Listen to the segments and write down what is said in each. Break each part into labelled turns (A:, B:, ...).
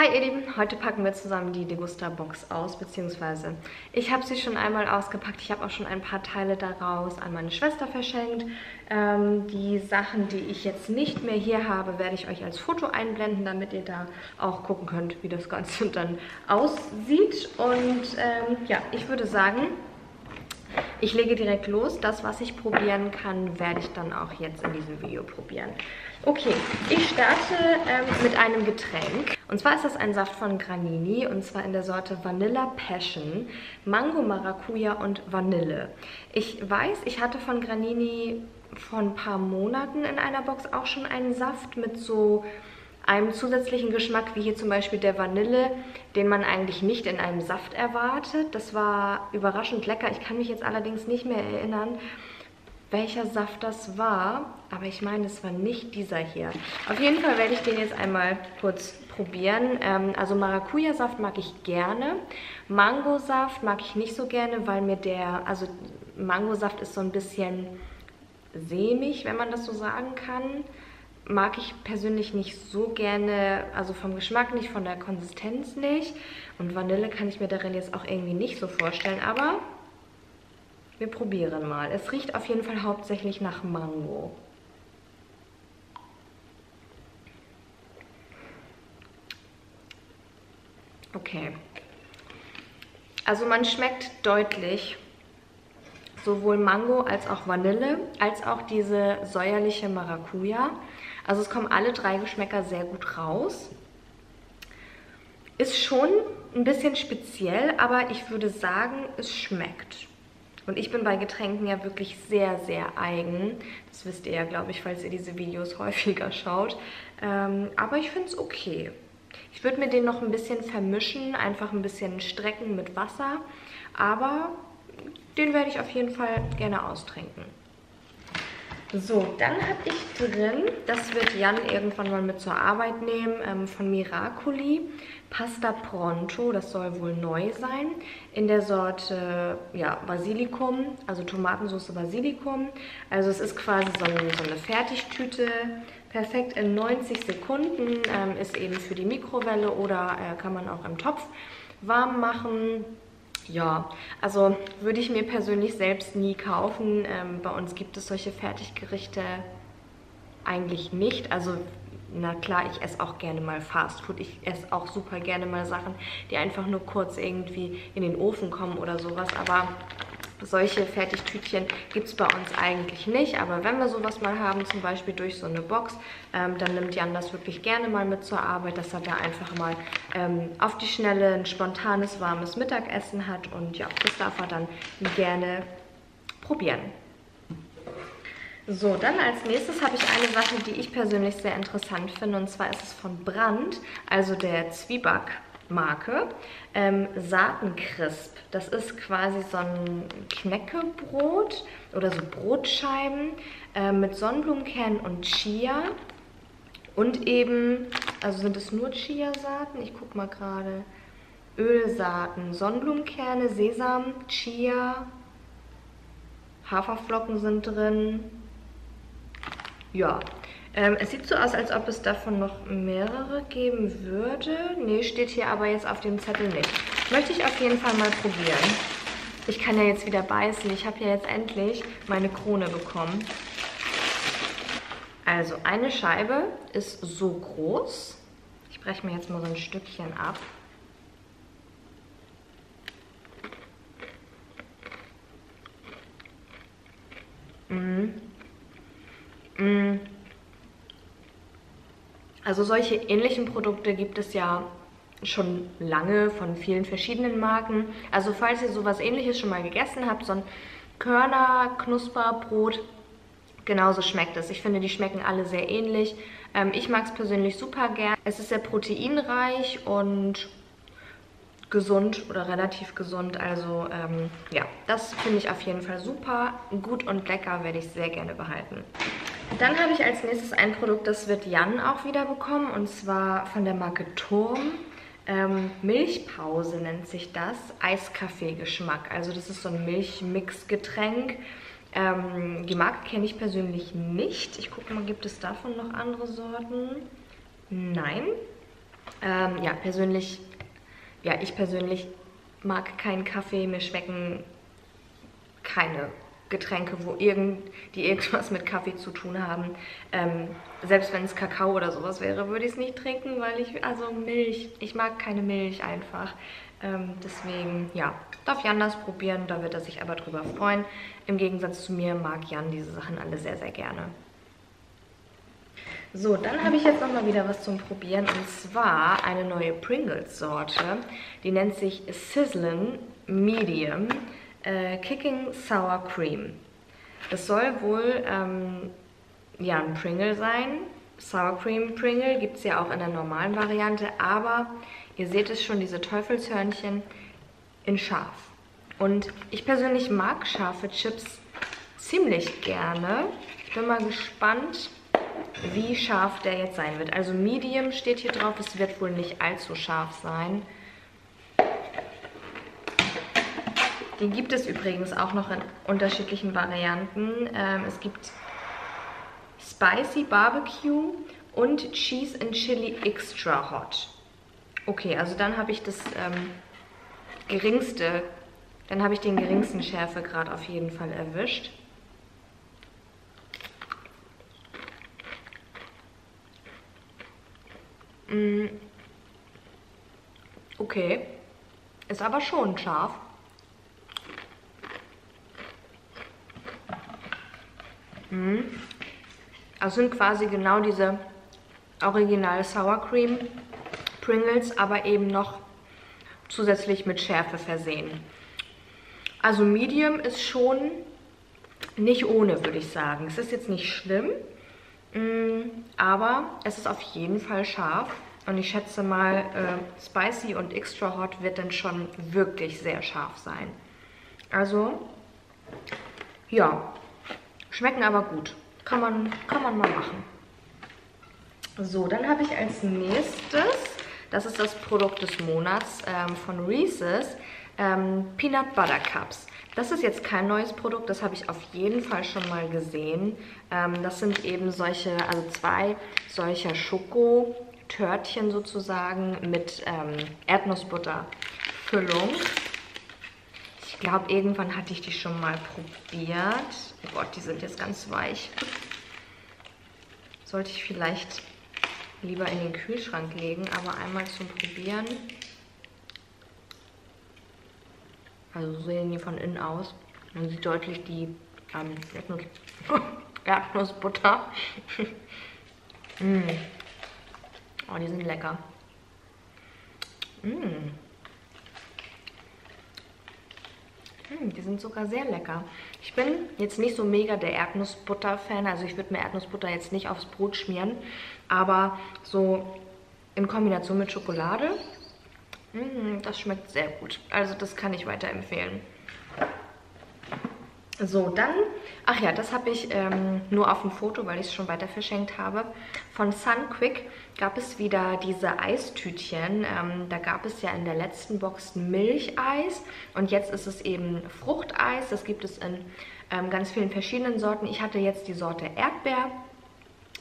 A: Hi ihr Lieben, heute packen wir zusammen die Degusta-Box aus, beziehungsweise ich habe sie schon einmal ausgepackt. Ich habe auch schon ein paar Teile daraus an meine Schwester verschenkt. Ähm, die Sachen, die ich jetzt nicht mehr hier habe, werde ich euch als Foto einblenden, damit ihr da auch gucken könnt, wie das Ganze dann aussieht. Und ähm, ja, ich würde sagen, ich lege direkt los. Das, was ich probieren kann, werde ich dann auch jetzt in diesem Video probieren. Okay, ich starte ähm, mit einem Getränk. Und zwar ist das ein Saft von Granini und zwar in der Sorte Vanilla Passion, Mango, Maracuja und Vanille. Ich weiß, ich hatte von Granini vor ein paar Monaten in einer Box auch schon einen Saft mit so einem zusätzlichen Geschmack, wie hier zum Beispiel der Vanille, den man eigentlich nicht in einem Saft erwartet. Das war überraschend lecker. Ich kann mich jetzt allerdings nicht mehr erinnern, welcher Saft das war. Aber ich meine, es war nicht dieser hier. Auf jeden Fall werde ich den jetzt einmal kurz probieren. Ähm, also Maracuja-Saft mag ich gerne. Mangosaft mag ich nicht so gerne, weil mir der, also Mangosaft ist so ein bisschen sämig, wenn man das so sagen kann mag ich persönlich nicht so gerne, also vom Geschmack nicht, von der Konsistenz nicht. Und Vanille kann ich mir darin jetzt auch irgendwie nicht so vorstellen, aber wir probieren mal. Es riecht auf jeden Fall hauptsächlich nach Mango. Okay. Also man schmeckt deutlich sowohl Mango als auch Vanille, als auch diese säuerliche Maracuja. Also es kommen alle drei Geschmäcker sehr gut raus. Ist schon ein bisschen speziell, aber ich würde sagen, es schmeckt. Und ich bin bei Getränken ja wirklich sehr, sehr eigen. Das wisst ihr ja, glaube ich, falls ihr diese Videos häufiger schaut. Ähm, aber ich finde es okay. Ich würde mir den noch ein bisschen vermischen, einfach ein bisschen strecken mit Wasser. Aber den werde ich auf jeden Fall gerne austrinken. So, dann habe ich drin, das wird Jan irgendwann mal mit zur Arbeit nehmen, ähm, von Miracoli, Pasta Pronto, das soll wohl neu sein, in der Sorte ja, Basilikum, also Tomatensauce Basilikum. Also es ist quasi so eine, so eine Fertigtüte, perfekt in 90 Sekunden, ähm, ist eben für die Mikrowelle oder äh, kann man auch im Topf warm machen. Ja, also würde ich mir persönlich selbst nie kaufen. Ähm, bei uns gibt es solche Fertiggerichte eigentlich nicht. Also na klar, ich esse auch gerne mal Fastfood. Ich esse auch super gerne mal Sachen, die einfach nur kurz irgendwie in den Ofen kommen oder sowas. Aber solche Fertigtütchen gibt es bei uns eigentlich nicht, aber wenn wir sowas mal haben, zum Beispiel durch so eine Box, ähm, dann nimmt Jan das wirklich gerne mal mit zur Arbeit, dass er da einfach mal ähm, auf die Schnelle ein spontanes, warmes Mittagessen hat und ja, das darf er dann gerne probieren. So, dann als nächstes habe ich eine Sache, die ich persönlich sehr interessant finde und zwar ist es von Brand, also der Zwieback Marke. Ähm, Saatencrisp. Das ist quasi so ein Knäckebrot oder so Brotscheiben äh, mit Sonnenblumenkernen und Chia. Und eben, also sind es nur Chiasaaten? Ich gucke mal gerade. Ölsaaten, Sonnenblumenkerne, Sesam, Chia, Haferflocken sind drin. Ja, ähm, es sieht so aus, als ob es davon noch mehrere geben würde. Nee, steht hier aber jetzt auf dem Zettel nicht. Möchte ich auf jeden Fall mal probieren. Ich kann ja jetzt wieder beißen. Ich habe ja jetzt endlich meine Krone bekommen. Also eine Scheibe ist so groß. Ich breche mir jetzt mal so ein Stückchen ab. Mhm. Mhm. Also solche ähnlichen Produkte gibt es ja schon lange von vielen verschiedenen Marken. Also falls ihr sowas ähnliches schon mal gegessen habt, so ein Körner-Knusperbrot, genauso schmeckt es. Ich finde, die schmecken alle sehr ähnlich. Ähm, ich mag es persönlich super gern. Es ist sehr proteinreich und gesund oder relativ gesund. Also ähm, ja, das finde ich auf jeden Fall super. Gut und lecker werde ich sehr gerne behalten. Dann habe ich als nächstes ein Produkt, das wird Jan auch wieder bekommen. Und zwar von der Marke Turm. Ähm, Milchpause nennt sich das. Eiskaffee-Geschmack. Also das ist so ein Milchmix-Getränk. Ähm, die Marke kenne ich persönlich nicht. Ich gucke mal, gibt es davon noch andere Sorten? Nein. Ähm, ja, persönlich, ja, ich persönlich mag keinen Kaffee. Mir schmecken keine Getränke, wo irgend, die irgendwas mit Kaffee zu tun haben. Ähm, selbst wenn es Kakao oder sowas wäre, würde ich es nicht trinken, weil ich, also Milch, ich mag keine Milch einfach. Ähm, deswegen, ja, darf Jan das probieren, da wird er sich aber drüber freuen. Im Gegensatz zu mir mag Jan diese Sachen alle sehr, sehr gerne. So, dann habe ich jetzt nochmal wieder was zum Probieren und zwar eine neue Pringles-Sorte. Die nennt sich Sizzlin Medium äh, Kicking Sour Cream. Das soll wohl ähm, ja, ein Pringle sein. Sour Cream Pringle gibt es ja auch in der normalen Variante, aber ihr seht es schon, diese Teufelshörnchen in scharf. Und ich persönlich mag scharfe Chips ziemlich gerne. Ich bin mal gespannt, wie scharf der jetzt sein wird. Also Medium steht hier drauf, es wird wohl nicht allzu scharf sein. Den gibt es übrigens auch noch in unterschiedlichen Varianten. Ähm, es gibt Spicy Barbecue und Cheese and Chili Extra Hot. Okay, also dann habe ich das ähm, geringste, dann habe ich den geringsten Schärfegrad auf jeden Fall erwischt. Mm. Okay. Ist aber schon scharf. Mm. Also sind quasi genau diese original Sour Cream Pringles, aber eben noch zusätzlich mit Schärfe versehen. Also Medium ist schon nicht ohne, würde ich sagen. Es ist jetzt nicht schlimm, Mm, aber es ist auf jeden Fall scharf. Und ich schätze mal, äh, Spicy und Extra Hot wird dann schon wirklich sehr scharf sein. Also, ja, schmecken aber gut. Kann man, kann man mal machen. So, dann habe ich als nächstes, das ist das Produkt des Monats ähm, von Reese's, ähm, Peanut Butter Cups. Das ist jetzt kein neues Produkt, das habe ich auf jeden Fall schon mal gesehen. Ähm, das sind eben solche, also zwei solcher Schokotörtchen sozusagen mit ähm, Erdnussbutterfüllung. Ich glaube, irgendwann hatte ich die schon mal probiert. Oh Gott, die sind jetzt ganz weich. Sollte ich vielleicht lieber in den Kühlschrank legen, aber einmal zum Probieren. Also so sehen die von innen aus. Man sieht deutlich die ähm, Erdnuss Erdnussbutter. mm. Oh, die sind lecker. Mm. Mm, die sind sogar sehr lecker. Ich bin jetzt nicht so mega der Erdnussbutter-Fan. Also ich würde mir Erdnussbutter jetzt nicht aufs Brot schmieren. Aber so in Kombination mit Schokolade Mmh, das schmeckt sehr gut. Also das kann ich weiterempfehlen. So, dann, ach ja, das habe ich ähm, nur auf dem Foto, weil ich es schon weiter verschenkt habe. Von Sunquick gab es wieder diese Eistütchen. Ähm, da gab es ja in der letzten Box Milcheis und jetzt ist es eben Fruchteis. Das gibt es in ähm, ganz vielen verschiedenen Sorten. Ich hatte jetzt die Sorte Erdbeer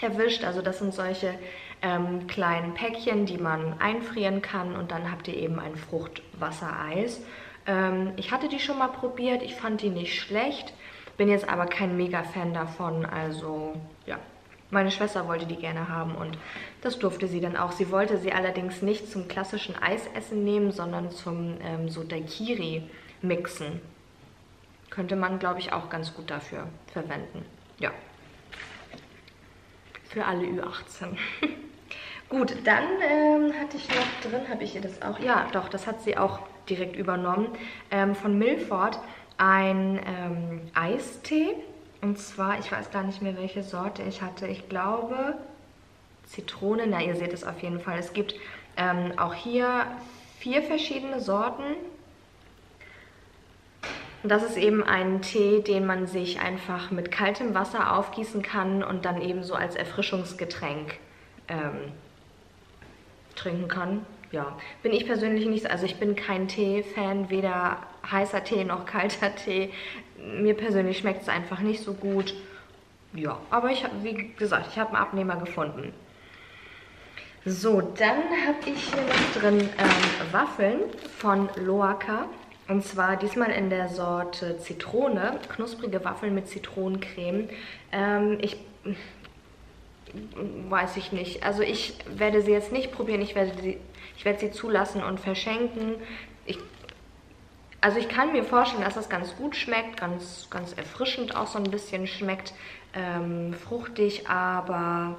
A: erwischt. Also das sind solche ähm, kleinen Päckchen, die man einfrieren kann und dann habt ihr eben ein Fruchtwassereis. Ähm, ich hatte die schon mal probiert, ich fand die nicht schlecht, bin jetzt aber kein Mega-Fan davon, also ja. Meine Schwester wollte die gerne haben und das durfte sie dann auch. Sie wollte sie allerdings nicht zum klassischen Eisessen nehmen, sondern zum ähm, so Daikiri mixen. Könnte man, glaube ich, auch ganz gut dafür verwenden. Ja. Für alle Ü18. Gut, dann ähm, hatte ich noch drin, habe ich ihr das auch, ja doch, das hat sie auch direkt übernommen, ähm, von Milford ein ähm, Eistee. Und zwar, ich weiß gar nicht mehr, welche Sorte ich hatte. Ich glaube Zitrone, na ihr seht es auf jeden Fall. Es gibt ähm, auch hier vier verschiedene Sorten. Und das ist eben ein Tee, den man sich einfach mit kaltem Wasser aufgießen kann und dann eben so als Erfrischungsgetränk ähm, trinken kann. Ja, bin ich persönlich nicht, also ich bin kein Tee-Fan, weder heißer Tee noch kalter Tee. Mir persönlich schmeckt es einfach nicht so gut. Ja, aber ich habe, wie gesagt, ich habe einen Abnehmer gefunden. So, dann habe ich hier noch drin ähm, Waffeln von Loaca. Und zwar diesmal in der Sorte Zitrone. Knusprige Waffeln mit Zitronencreme. Ähm, ich weiß ich nicht. Also ich werde sie jetzt nicht probieren. Ich werde sie, ich werde sie zulassen und verschenken. Ich, also ich kann mir vorstellen, dass das ganz gut schmeckt. Ganz, ganz erfrischend auch so ein bisschen schmeckt. Ähm, fruchtig, aber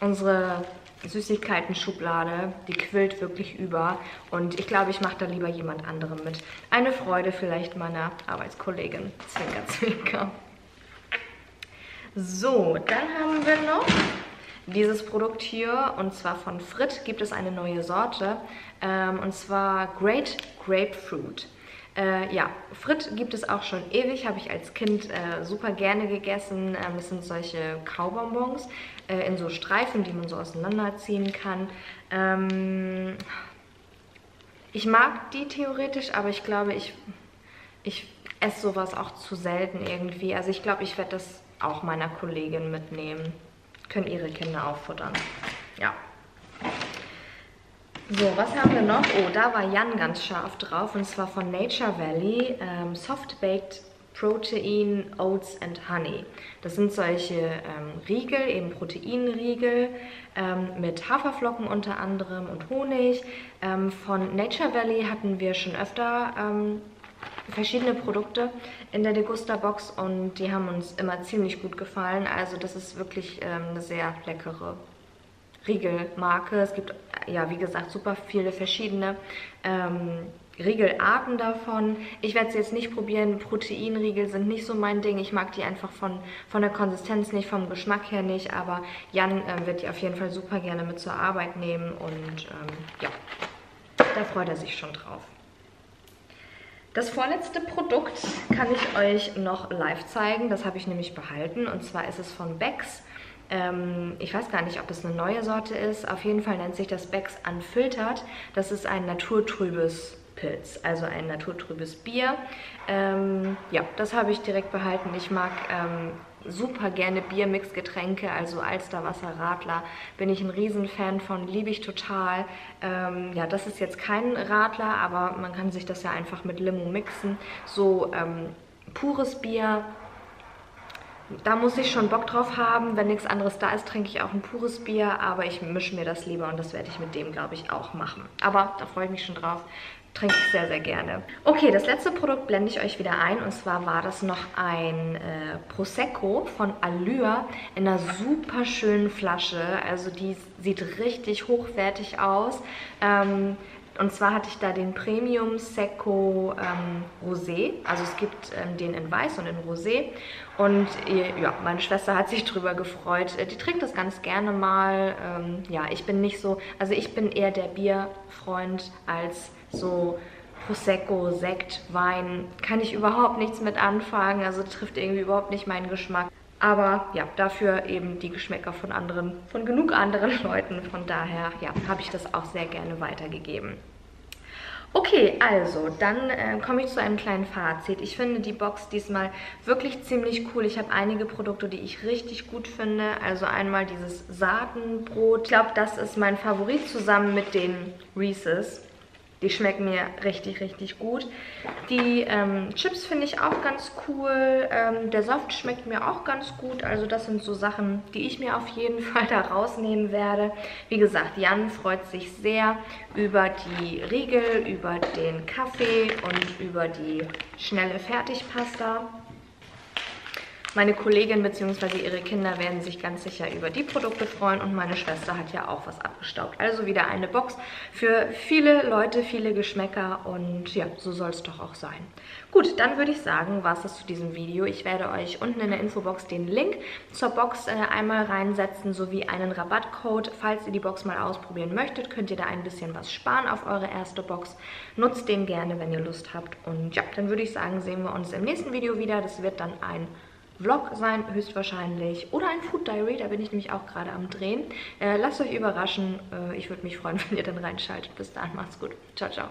A: unsere Süßigkeiten-Schublade, die quillt wirklich über. Und ich glaube, ich mache da lieber jemand anderem mit. Eine Freude vielleicht meiner Arbeitskollegin. Zwinker, zwinker. So, dann haben wir noch dieses Produkt hier. Und zwar von Frit gibt es eine neue Sorte. Ähm, und zwar Great Grapefruit. Äh, ja, Frit gibt es auch schon ewig, habe ich als Kind äh, super gerne gegessen. Ähm, das sind solche Kaubonbons äh, in so Streifen, die man so auseinanderziehen kann. Ähm, ich mag die theoretisch, aber ich glaube, ich, ich esse sowas auch zu selten irgendwie. Also ich glaube, ich werde das auch meiner Kollegin mitnehmen. Können ihre Kinder auffuttern. Ja. So, was haben wir noch? Oh, da war Jan ganz scharf drauf und zwar von Nature Valley ähm, Soft Baked Protein Oats and Honey. Das sind solche ähm, Riegel, eben Proteinriegel ähm, mit Haferflocken unter anderem und Honig. Ähm, von Nature Valley hatten wir schon öfter ähm, verschiedene Produkte in der Degusta-Box und die haben uns immer ziemlich gut gefallen. Also das ist wirklich ähm, eine sehr leckere Riegelmarke. Es gibt, ja, wie gesagt, super viele verschiedene ähm, Riegelarten davon. Ich werde es jetzt nicht probieren. Proteinriegel sind nicht so mein Ding. Ich mag die einfach von, von der Konsistenz nicht, vom Geschmack her nicht. Aber Jan äh, wird die auf jeden Fall super gerne mit zur Arbeit nehmen. Und ähm, ja, da freut er sich schon drauf. Das vorletzte Produkt kann ich euch noch live zeigen. Das habe ich nämlich behalten. Und zwar ist es von Becks. Ähm, ich weiß gar nicht, ob es eine neue Sorte ist. Auf jeden Fall nennt sich das Becks Unfiltered. Das ist ein naturtrübes Pilz, also ein naturtrübes Bier. Ähm, ja, das habe ich direkt behalten. Ich mag ähm, super gerne Biermixgetränke, also Alsterwasser, Radler, bin ich ein Riesenfan von, liebe ich total. Ähm, ja, das ist jetzt kein Radler, aber man kann sich das ja einfach mit Limo mixen. So ähm, pures Bier, da muss ich schon Bock drauf haben. Wenn nichts anderes da ist, trinke ich auch ein pures Bier, aber ich mische mir das lieber und das werde ich mit dem, glaube ich, auch machen. Aber da freue ich mich schon drauf. Trinke ich sehr, sehr gerne. Okay, das letzte Produkt blende ich euch wieder ein. Und zwar war das noch ein äh, Prosecco von Allure in einer super schönen Flasche. Also die sieht richtig hochwertig aus. Ähm, und zwar hatte ich da den Premium Secco ähm, Rosé. Also es gibt ähm, den in Weiß und in Rosé. Und äh, ja, meine Schwester hat sich drüber gefreut. Äh, die trinkt das ganz gerne mal. Ähm, ja, ich bin nicht so, also ich bin eher der Bierfreund als so Prosecco, Sekt, Wein. Kann ich überhaupt nichts mit anfangen. Also trifft irgendwie überhaupt nicht meinen Geschmack. Aber ja, dafür eben die Geschmäcker von anderen, von genug anderen Leuten. Von daher, ja, habe ich das auch sehr gerne weitergegeben. Okay, also, dann äh, komme ich zu einem kleinen Fazit. Ich finde die Box diesmal wirklich ziemlich cool. Ich habe einige Produkte, die ich richtig gut finde. Also einmal dieses Saatenbrot. Ich glaube, das ist mein Favorit zusammen mit den Reese's. Die schmecken mir richtig, richtig gut. Die ähm, Chips finde ich auch ganz cool. Ähm, der Saft schmeckt mir auch ganz gut. Also das sind so Sachen, die ich mir auf jeden Fall da rausnehmen werde. Wie gesagt, Jan freut sich sehr über die Riegel, über den Kaffee und über die schnelle Fertigpasta. Meine Kollegin bzw. ihre Kinder werden sich ganz sicher über die Produkte freuen und meine Schwester hat ja auch was abgestaubt. Also wieder eine Box für viele Leute, viele Geschmäcker und ja, so soll es doch auch sein. Gut, dann würde ich sagen, war es das zu diesem Video. Ich werde euch unten in der Infobox den Link zur Box äh, einmal reinsetzen, sowie einen Rabattcode. Falls ihr die Box mal ausprobieren möchtet, könnt ihr da ein bisschen was sparen auf eure erste Box. Nutzt den gerne, wenn ihr Lust habt. Und ja, dann würde ich sagen, sehen wir uns im nächsten Video wieder. Das wird dann ein Vlog sein, höchstwahrscheinlich. Oder ein Food Diary, da bin ich nämlich auch gerade am Drehen. Äh, lasst euch überraschen. Äh, ich würde mich freuen, wenn ihr dann reinschaltet. Bis dann, macht's gut. Ciao, ciao.